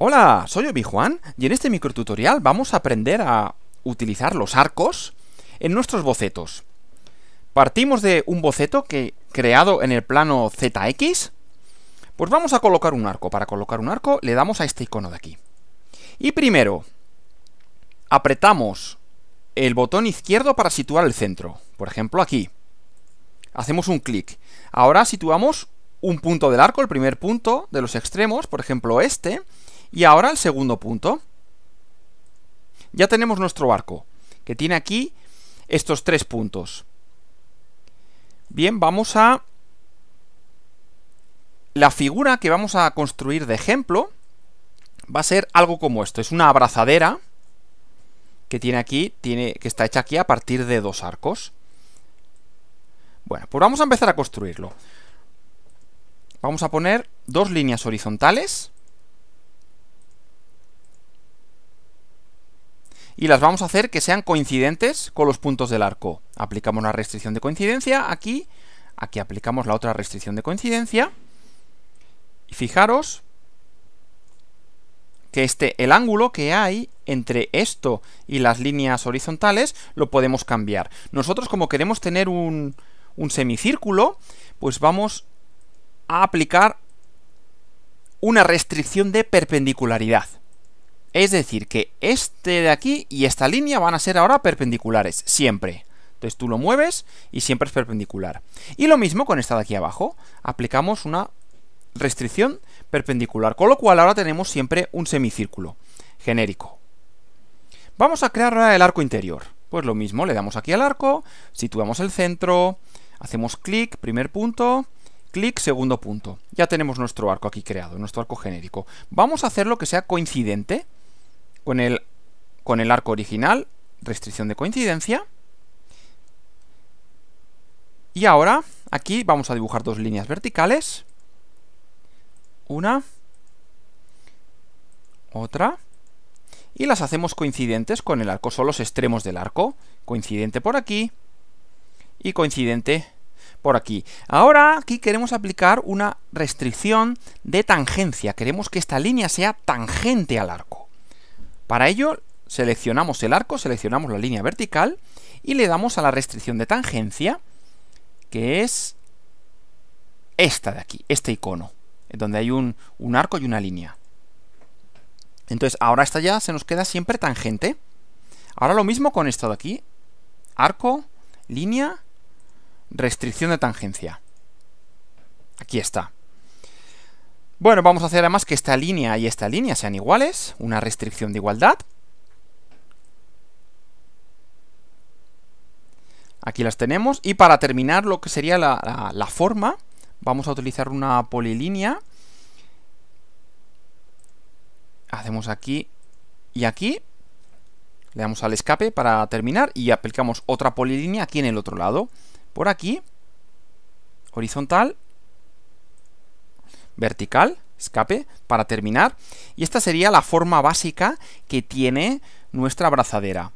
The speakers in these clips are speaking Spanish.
Hola, soy Obi-Juan y en este microtutorial vamos a aprender a utilizar los arcos en nuestros bocetos. Partimos de un boceto que creado en el plano ZX. Pues vamos a colocar un arco. Para colocar un arco le damos a este icono de aquí. Y primero, apretamos el botón izquierdo para situar el centro. Por ejemplo, aquí. Hacemos un clic. Ahora situamos un punto del arco, el primer punto de los extremos, por ejemplo este, y ahora el segundo punto. Ya tenemos nuestro arco, que tiene aquí estos tres puntos. Bien, vamos a... La figura que vamos a construir de ejemplo va a ser algo como esto. Es una abrazadera que tiene aquí, tiene, que está hecha aquí a partir de dos arcos. Bueno, pues vamos a empezar a construirlo. Vamos a poner dos líneas horizontales y las vamos a hacer que sean coincidentes con los puntos del arco. Aplicamos una restricción de coincidencia aquí, aquí aplicamos la otra restricción de coincidencia, y fijaros que este, el ángulo que hay entre esto y las líneas horizontales lo podemos cambiar. Nosotros como queremos tener un, un semicírculo, pues vamos a aplicar una restricción de perpendicularidad. Es decir, que este de aquí y esta línea van a ser ahora perpendiculares, siempre. Entonces tú lo mueves y siempre es perpendicular. Y lo mismo con esta de aquí abajo. Aplicamos una restricción perpendicular, con lo cual ahora tenemos siempre un semicírculo genérico. Vamos a crear el arco interior. Pues lo mismo, le damos aquí al arco, situamos el centro, hacemos clic, primer punto, clic, segundo punto. Ya tenemos nuestro arco aquí creado, nuestro arco genérico. Vamos a hacerlo que sea coincidente con el, con el arco original, restricción de coincidencia. Y ahora, aquí vamos a dibujar dos líneas verticales. Una. Otra. Y las hacemos coincidentes con el arco, son los extremos del arco. Coincidente por aquí y coincidente por aquí. Ahora aquí queremos aplicar una restricción de tangencia. Queremos que esta línea sea tangente al arco. Para ello, seleccionamos el arco, seleccionamos la línea vertical y le damos a la restricción de tangencia, que es esta de aquí, este icono, donde hay un, arco y una línea. Entonces, ahora esta ya se nos queda siempre tangente. Ahora lo mismo con esto de aquí. Arco, línea, restricción de tangencia. Aquí está. Bueno, vamos a hacer además que esta línea y esta línea sean iguales, una restricción de igualdad. Aquí las tenemos. Y para terminar lo que sería la, forma, vamos a utilizar una polilínea. Hacemos aquí y aquí. Le damos al escape para terminar y aplicamos otra polilínea aquí en el otro lado. Por aquí, horizontal vertical, escape, para terminar. Y esta sería la forma básica que tiene nuestra abrazadera.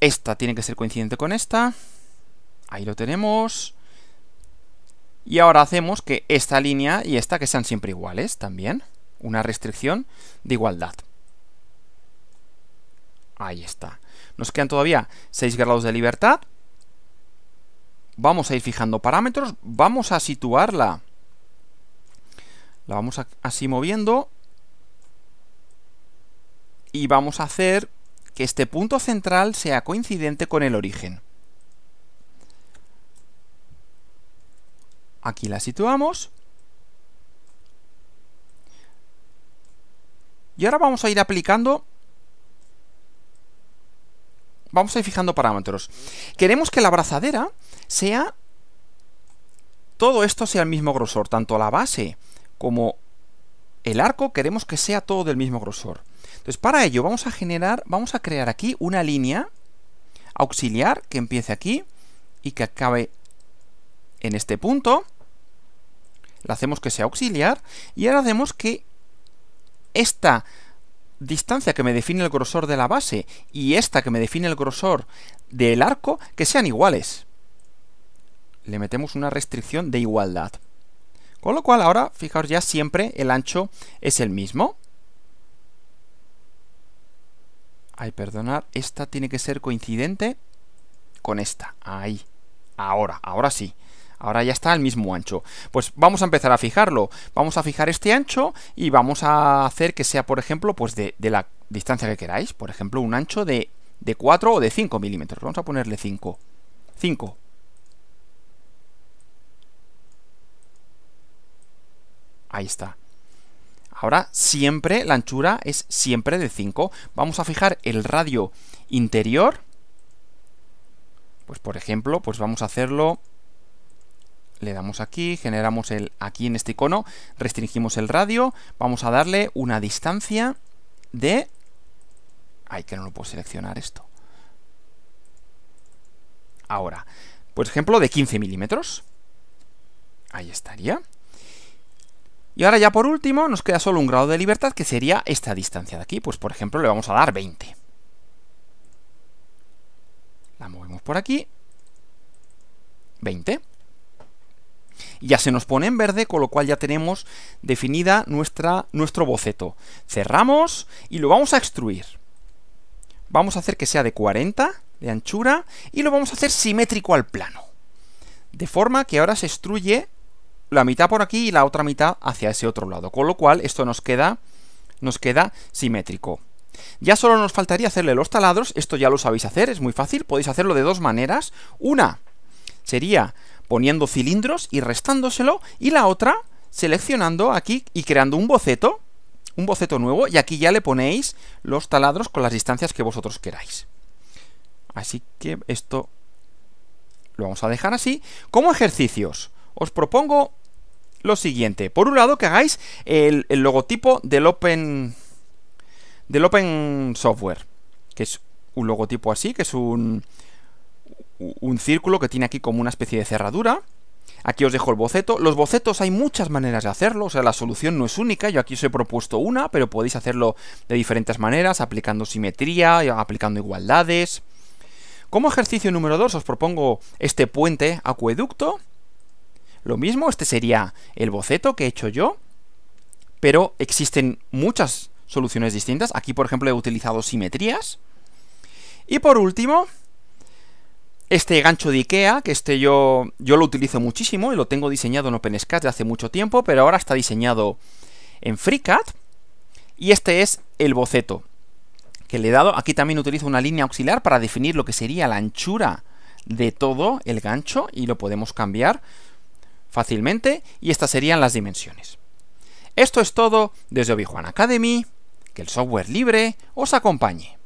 Esta tiene que ser coincidente con esta. Ahí lo tenemos. Y ahora hacemos que esta línea y esta que sean siempre iguales también. Una restricción de igualdad. Ahí está. Nos quedan todavía 6 grados de libertad. Vamos a ir fijando parámetros. Vamos a situarla la vamos así moviendo. Y vamos a hacer que este punto central sea coincidente con el origen. Aquí la situamos. Y ahora vamos a ir aplicando... Vamos a ir fijando parámetros. Queremos que la abrazadera sea... Todo esto sea el mismo grosor, tanto la base como el arco queremos que sea todo del mismo grosor. Entonces, para ello vamos a generar, vamos a crear aquí una línea auxiliar que empiece aquí y que acabe en este punto. La hacemos que sea auxiliar y ahora hacemos que esta distancia que me define el grosor de la base y esta que me define el grosor del arco que sean iguales. Le metemos una restricción de igualdad. Con lo cual ahora, fijaos ya, siempre el ancho es el mismo. Ay, perdonad, esta tiene que ser coincidente con esta. Ahí. Ahora, ahora sí. Ahora ya está el mismo ancho. Pues vamos a empezar a fijarlo. Vamos a fijar este ancho y vamos a hacer que sea, por ejemplo, pues de, la distancia que queráis. Por ejemplo, un ancho de, de 4 o de 5 milímetros. Vamos a ponerle 5. 5. Ahí está. Ahora siempre la anchura es siempre de 5. Vamos a fijar el radio interior. Pues por ejemplo, pues vamos a hacerlo le damos aquí, generamos el aquí en este icono, restringimos el radio, vamos a darle una distancia de... Ay, que no lo puedo seleccionar esto. Ahora, por ejemplo, de 15 milímetros. Ahí estaría. Y ahora ya por último nos queda solo un grado de libertad que sería esta distancia de aquí. Pues por ejemplo le vamos a dar 20. La movemos por aquí. 20 ya se nos pone en verde, con lo cual ya tenemos definida nuestra, nuestro boceto. Cerramos y lo vamos a extruir. Vamos a hacer que sea de 40 de anchura y lo vamos a hacer simétrico al plano. De forma que ahora se extruye la mitad por aquí y la otra mitad hacia ese otro lado. Con lo cual esto nos queda, nos queda simétrico. Ya solo nos faltaría hacerle los taladros, esto ya lo sabéis hacer, es muy fácil, podéis hacerlo de dos maneras. Una sería poniendo cilindros y restándoselo, y la otra seleccionando aquí y creando un boceto, un boceto nuevo, y aquí ya le ponéis los taladros con las distancias que vosotros queráis. Así que esto lo vamos a dejar así. Como ejercicios, os propongo lo siguiente. Por un lado, que hagáis el, logotipo del Open, del Open Software, que es un logotipo así, que es un, un círculo que tiene aquí como una especie de cerradura. Aquí os dejo el boceto. Los bocetos hay muchas maneras de hacerlo, o sea, la solución no es única. Yo aquí os he propuesto una, pero podéis hacerlo de diferentes maneras, aplicando simetría, aplicando igualdades. Como ejercicio número 2 os propongo este puente acueducto. Lo mismo, este sería el boceto que he hecho yo, pero existen muchas soluciones distintas. Aquí, por ejemplo, he utilizado simetrías. Y por último, este gancho de Ikea, que este yo, yo lo utilizo muchísimo y lo tengo diseñado en OpenSCAD de hace mucho tiempo, pero ahora está diseñado en FreeCAD. Y este es el boceto que le he dado. Aquí también utilizo una línea auxiliar para definir lo que sería la anchura de todo el gancho y lo podemos cambiar fácilmente y estas serían las dimensiones. Esto es todo desde Obi Academy, que el software libre os acompañe.